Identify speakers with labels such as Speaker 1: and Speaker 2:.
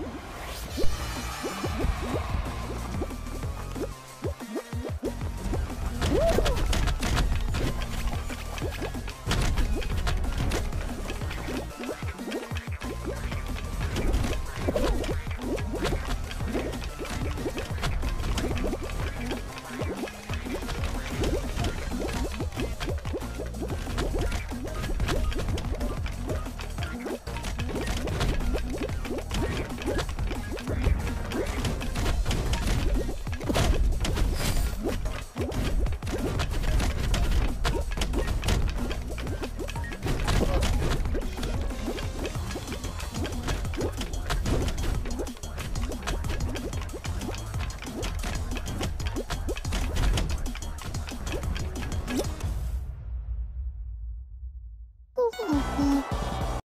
Speaker 1: What?